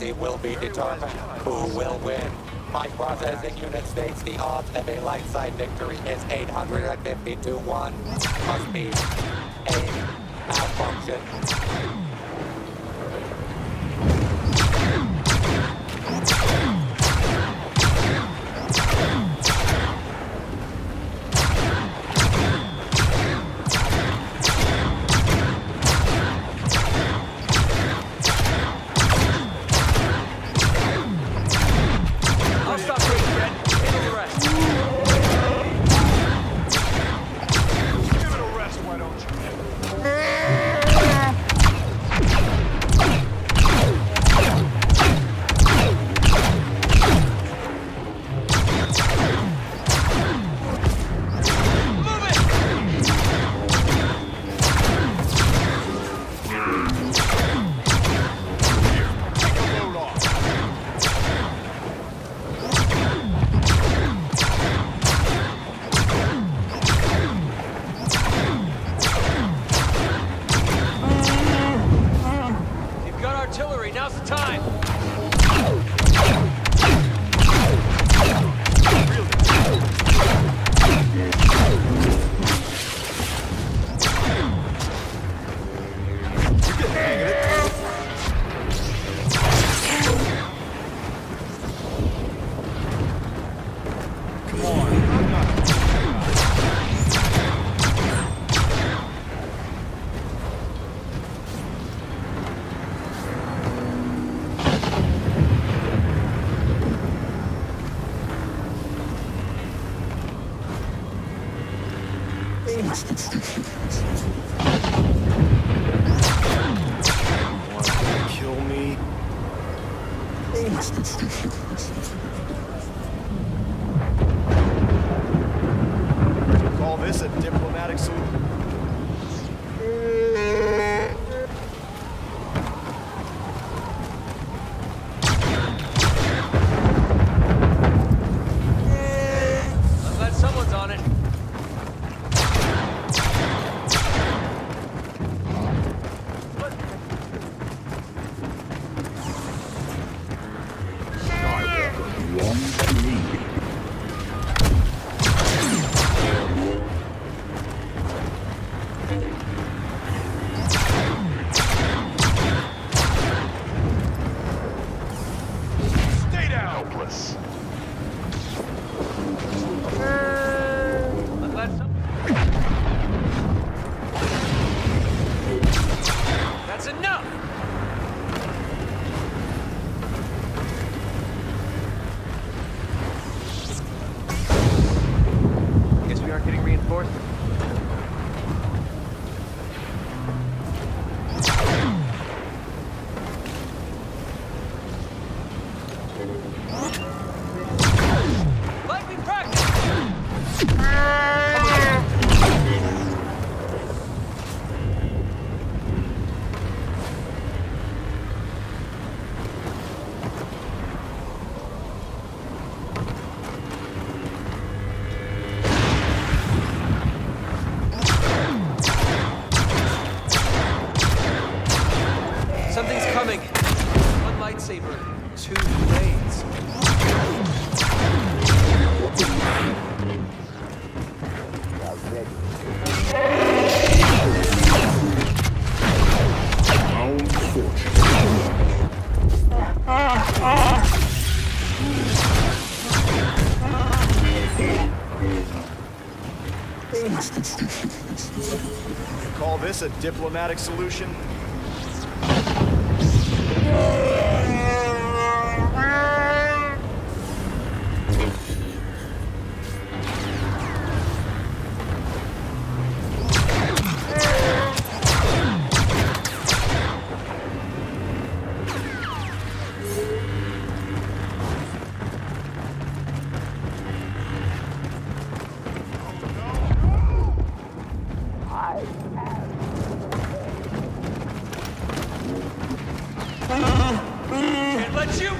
Galaxy will be determined. Who will win? My processing unit states the odds of a light side victory is 850 to 1. Must be a malfunction. Kill me? Call this a diplomatic solution. Lightsaber, two blades. Call this a diplomatic solution? Can't you!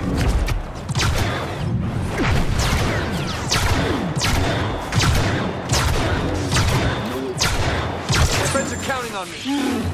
Friends are counting on me.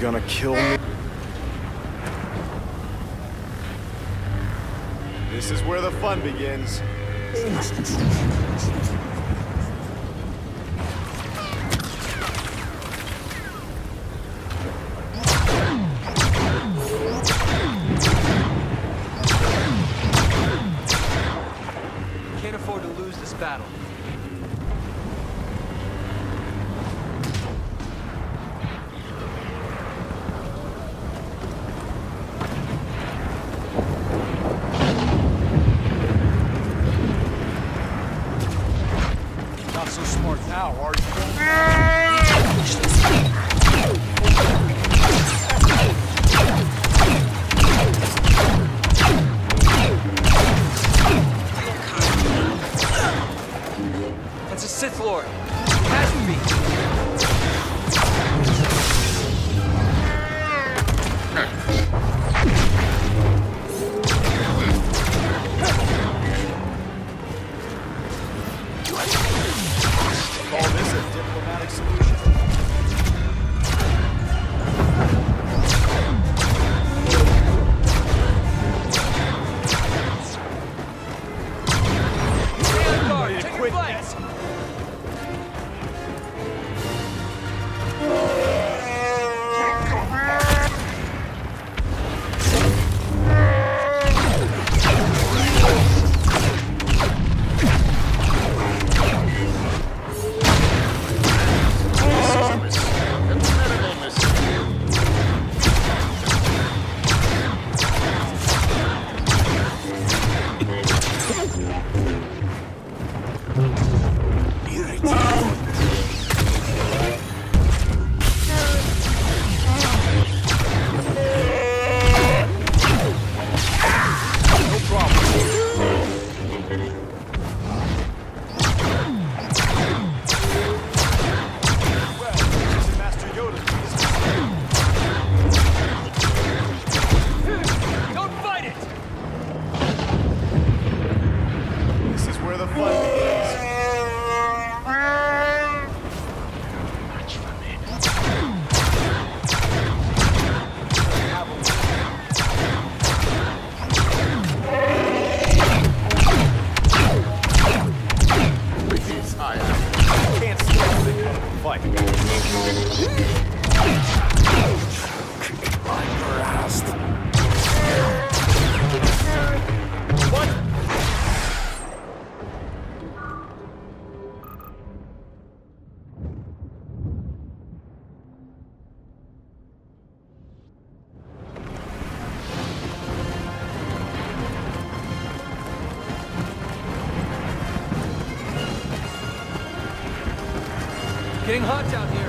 Gonna kill me. This is where the fun begins. Sith Lord. Has to be. Fight. Getting hot down here.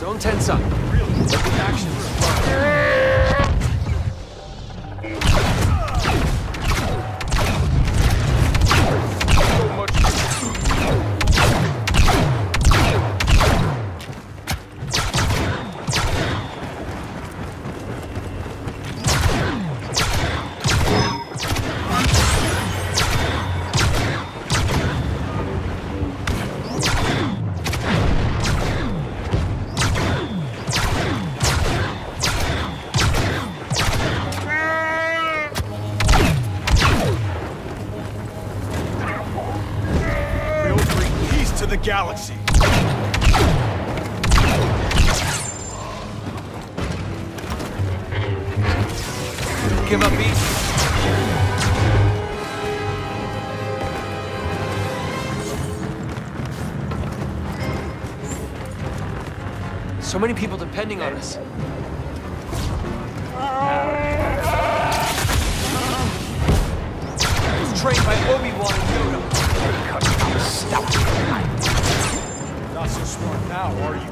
Don't tense up. Really? Action Give up easy. So many people depending on us. Trained by Obi-Wan and Yoda. Not so smart now, are you?